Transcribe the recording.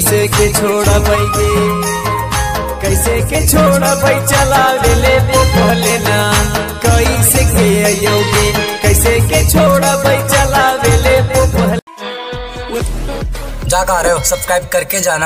कैसे के छोड़ा भाई पैगे कैसे के छोड़ा भाई चला ले बोले ना? कैसे के अयोगे कैसे के छोड़ा भाई चला ले बोले जा रहे हो सब्सक्राइब करके जाना।